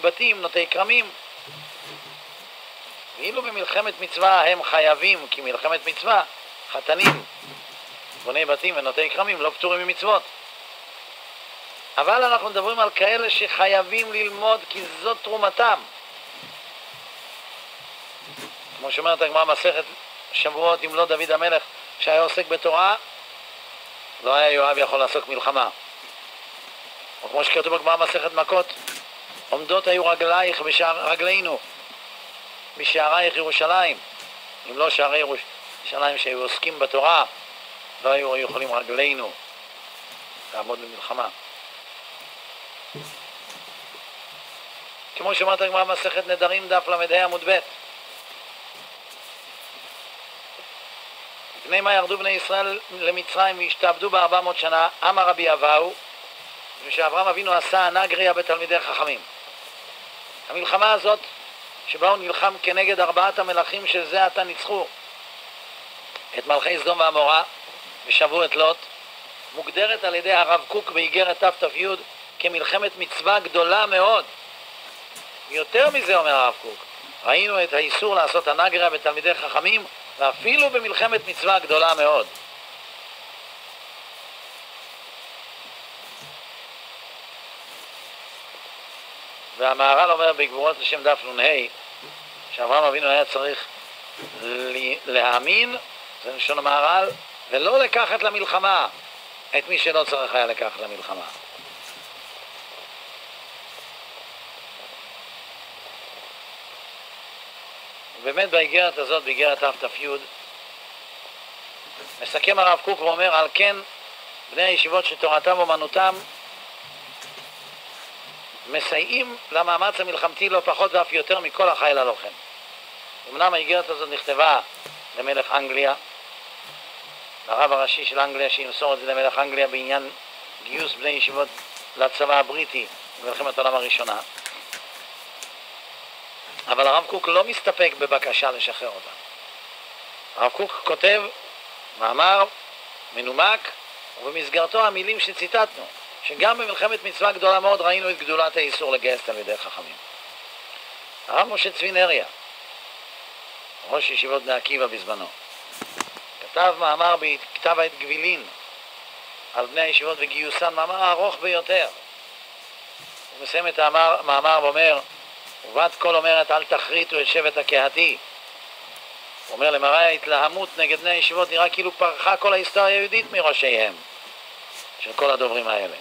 בתים, נוטי כרמים. ואילו במלחמת מצווה הם חייבים, כי מלחמת מצווה, חתנים, בוני בתים ונוטי כרמים לא פטורים ממצוות. אבל אנחנו מדברים על כאלה שחייבים ללמוד כי זאת תרומתם. כמו שאומרת הגמרא מסכת שבועות, אם לא דוד המלך שהיה עוסק בתורה, לא היה יואב יכול לעסוק מלחמה. או כמו שכתוב בגמרא מסכת מכות, עומדות היו רגלייך בשער, רגלינו בשערייך ירושלים. אם לא שערי ירושלים שהיו עוסקים בתורה, לא היו יכולים רגלינו לעמוד במלחמה. כמו שאומרת הגמרא מסכת נדרים דף ל"ה עמוד ב' לפני מה ירדו בני ישראל למצרים והשתעבדו בארבע מאות שנה, אמר רבי אבאו, ושאברהם אבינו עשה נגריה בתלמידי חכמים. המלחמה הזאת, שבה הוא נלחם כנגד ארבעת המלכים שזה עתה ניצחו את מלכי סדום ועמורה ושבו את לוט, מוגדרת על ידי הרב קוק באיגרת תת"י כמלחמת מצווה גדולה מאוד. יותר מזה אומר הרב קוק, ראינו את האיסור לעשות הנגריה בתלמידי חכמים ואפילו במלחמת מצווה גדולה מאוד. והמהר"ל אומר בגבורות לשם דף נ"ה שאברהם אבינו היה צריך להאמין, זה לשון המהר"ל, ולא לקחת למלחמה את מי שלא צריך היה לקחת למלחמה. באמת באיגרת הזאת, באיגרת תת"י, מסכם הרב קוק ואומר, על כן בני הישיבות שתורתם אומנותם מסייעים למאמץ המלחמתי לא פחות ואף יותר מכל החיל הלוחם. אמנם האיגרת הזאת נכתבה למלך אנגליה, לרב הראשי של אנגליה שימסור את זה למלך אנגליה בעניין גיוס בני ישיבות לצבא הבריטי במלחמת העולם הראשונה, אבל הרב קוק לא מסתפק בבקשה לשחרר אותם. הרב קוק כותב מאמר מנומק, ובמסגרתו המילים שציטטנו, שגם במלחמת מצווה גדולה מאוד ראינו את גדולת האיסור לגייס תלמידי חכמים. הרב משה צבי נריה, ראש ישיבות בני עקיבא בזמנו, כתב מאמר בכתב העת גבילין על בני הישיבות וגיוסן, מאמר ארוך ביותר. הוא מסיים את המאמר ואומר, ובת קול אומרת אל תחריטו את שבט הקהתי. הוא אומר למראה ההתלהמות נגד בני הישיבות נראה כאילו פרחה כל ההיסטוריה היהודית מראשיהם של כל הדוברים האלה.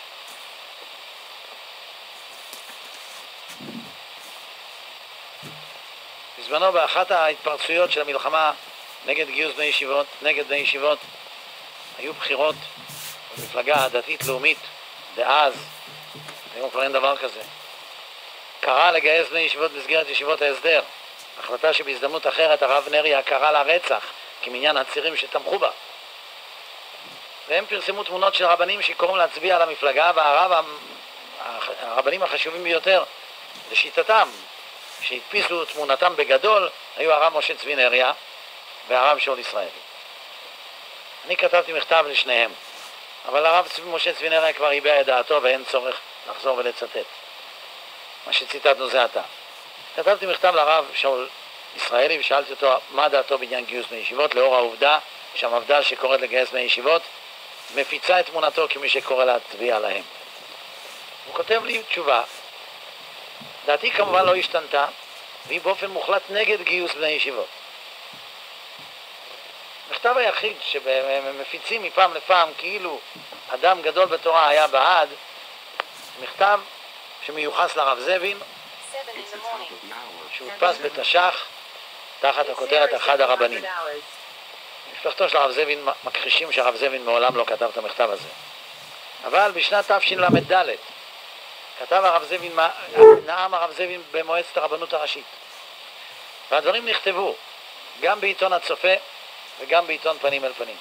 בזמנו באחת ההתפרצויות של המלחמה נגד גיוס בני ישיבות, נגד בני ישיבות, היו בחירות במפלגה הדתית-לאומית דאז, היום כבר אין דבר כזה. קרא לגייס בני ישיבות במסגרת ישיבות ההסדר. החלטה שבהזדמנות אחרת הרב נריה קרא לה רצח כמניין הצירים שתמכו בה. והם פרסמו תמונות של רבנים שקוראים להצביע על המפלגה, והרב, הרבנים החשובים ביותר, לשיטתם, שהדפיסו תמונתם בגדול, היו הרב משה צבי נריה והרב שאול ישראלי. אני כתבתי מכתב לשניהם, אבל הרב משה צבי נריה כבר הביע את דעתו ואין צורך לחזור ולצטט. מה שציטטנו זה עתה. כתבתי מכתב לרב שאול ישראלי ושאלתי אותו מה דעתו בעניין גיוס בני ישיבות, לאור העובדה שהמפד"ל שקוראת לגייס בני ישיבות מפיצה את תמונתו כמי שקורא להצביע להם. הוא כותב לי תשובה, דעתי כמובן לא השתנתה, והיא באופן מוחלט נגד גיוס בני ישיבות. המכתב היחיד שמפיצים מפעם לפעם כאילו אדם גדול בתורה היה בעד, מכתב שמיוחס לרב זבין, שהודפס בתש"ח תחת הכותרת אחד הרבנים. משפחתו של הרב זבין מכחישים שהרב זבין מעולם לא כתב את המכתב הזה. אבל בשנת תשל"ד כתב הרב זבין, נאם הרב זבין במועצת הרבנות הראשית. והדברים נכתבו גם בעיתון הצופה וגם בעיתון פנים אל פנים.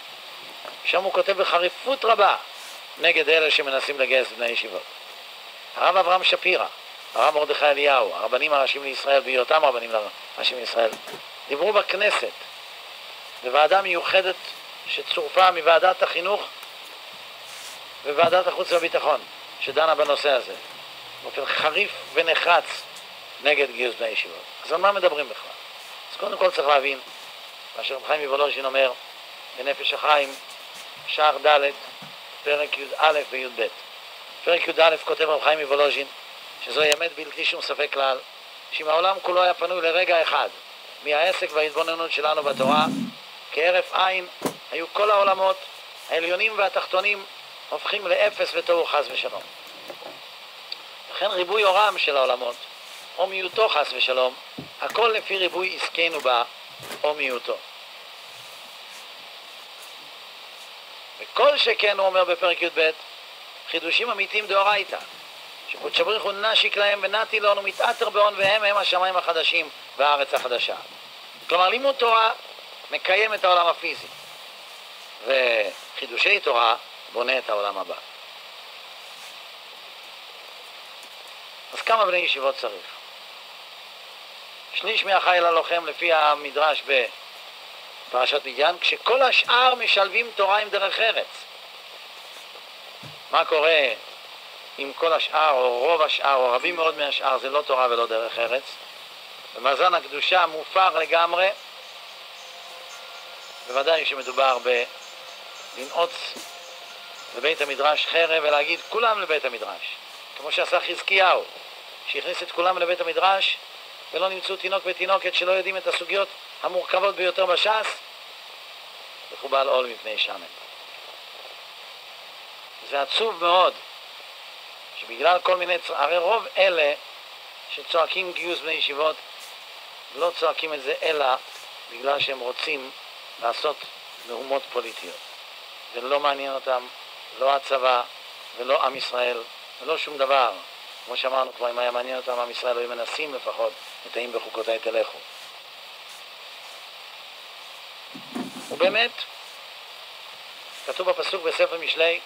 שם הוא כותב בחריפות רבה נגד אלה שמנסים לגייס בני ישיבות. הרב אברהם שפירא, הרב מרדכי אליהו, הרבנים הראשיים לישראל, בהיותם רבנים הראשיים לישראל, דיברו בכנסת, בוועדה מיוחדת שצורפה מוועדת החינוך וועדת החוץ והביטחון, שדנה בנושא הזה. באופן חריף ונחרץ נגד גיוס בני ישיבות. אז על מה מדברים בכלל? אז קודם כל צריך להבין, מה שרב חיים מוולוז'ין אומר בנפש החיים, שער ד', פרק י"א וי"ב. פרק י"א כותב רב חיים מוולוז'ין, שזוהי אמת בלתי שום ספק כלל, שאם העולם כולו היה פנוי לרגע אחד מהעסק וההתבוננות שלנו בתורה, כהרף עין היו כל העולמות, העליונים והתחתונים, הופכים לאפס ותוהו חס ושלום. לכן ריבוי אורם של העולמות, או מיעוטו חס ושלום, הכל לפי ריבוי עסקנו בה, או מיעוטו. וכל שכן, הוא אומר בפרק י"ב, חידושים אמיתיים דאורייתא, שקודש הבריך הוא נשיק להם ונתי לנו מתעתר בהון והם הם השמיים החדשים והארץ החדשה. כלומר, לימוד תורה מקיים את העולם הפיזי, וחידושי תורה בונה את העולם הבא. אז כמה בני ישיבות צריך? שליש מהחיל הלוחם לפי המדרש בפרשת מדיין, כשכל השאר משלבים תורה עם דרך ארץ. מה קורה אם כל השאר, או רוב השאר, או רבים מאוד מהשאר, זה לא תורה ולא דרך ארץ? במאזן הקדושה מופר לגמרי, בוודאי שמדובר בלנעוץ בבית המדרש חרב ולהגיד כולם לבית המדרש, כמו שעשה חזקיהו, שהכניס את כולם לבית המדרש ולא נמצאו תינוק ותינוקת שלא יודעים את הסוגיות המורכבות ביותר בש"ס, וכו בעל עול מפני שמן. זה עצוב מאוד, שבגלל כל מיני, הרי רוב אלה שצועקים גיוס בני ישיבות לא צועקים את זה אלא בגלל שהם רוצים לעשות מהומות פוליטיות. זה לא מעניין אותם, לא הצבא ולא עם ישראל ולא שום דבר. כמו שאמרנו כבר, אם היה מעניין אותם עם ישראל, היו מנסים לפחות, האם בחוקותיי תלכו. ובאמת, כתוב בפסוק בספר משלי,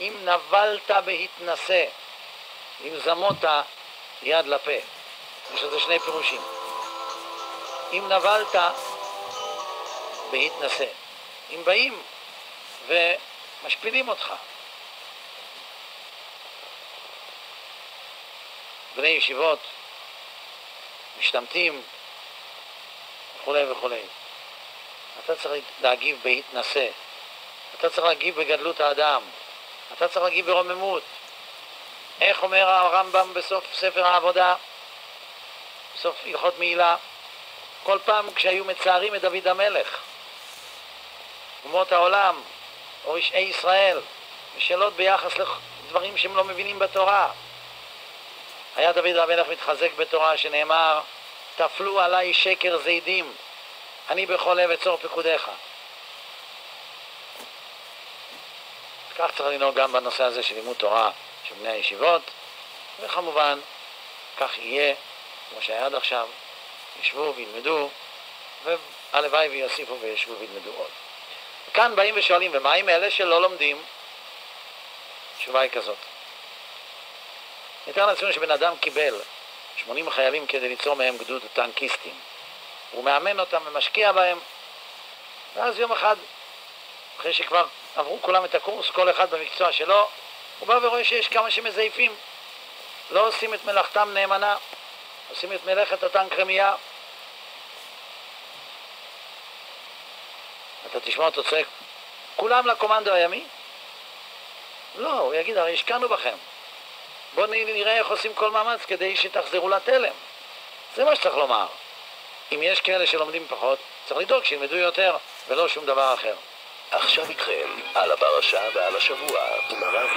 אם נבלת בהתנשא, אם זמות יד לפה. יש לזה שני פירושים. אם נבלת בהתנשא. אם באים ומשפילים אותך. בני ישיבות, משתמטים וכולי וכולי. אתה צריך להגיב בהתנשא. אתה צריך להגיב בגדלות האדם. אתה צריך להגיב ברוממות. איך אומר הרמב"ם בסוף ספר העבודה, בסוף הלכות מעילה? כל פעם כשהיו מצערים את דוד המלך, אומות העולם, או רשעי ישראל, ושאלות ביחס לדברים שהם לא מבינים בתורה. היה דוד המלך מתחזק בתורה שנאמר, תפלו עליי שקר זידים, אני בכל לב אצור פקודיך. כך צריך לנהוג גם בנושא הזה של לימוד תורה של בני הישיבות, וכמובן, כך יהיה, כמו שהיה עד עכשיו, ישבו וילמדו, והלוואי ויוסיפו וישבו וילמדו עוד. כאן באים ושואלים, ומה עם אלה שלא לומדים? התשובה היא כזאת. נתאר לעצמנו שבן אדם קיבל 80 חיילים כדי ליצור מהם גדוד טנקיסטים. הוא מאמן אותם ומשקיע בהם, ואז יום אחד, אחרי שכבר עברו כולם את הקורס, כל אחד במקצוע שלו, הוא בא ורואה שיש כמה שמזייפים. לא עושים את מלאכתם נאמנה, עושים את מלאכת הטנק רמייה. אתה תשמע אותו צועק, כולם לקומנדו הימי? לא, הוא יגיד, הרי השקענו בכם. בואו נראה איך עושים כל מאמץ כדי שתחזרו לתלם. זה מה שצריך לומר. אם יש כאלה שלומדים פחות, צריך לדאוג שילמדו יותר, ולא שום דבר אחר. עכשיו איתכם על הפרשה ועל השבוע,